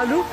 Alô?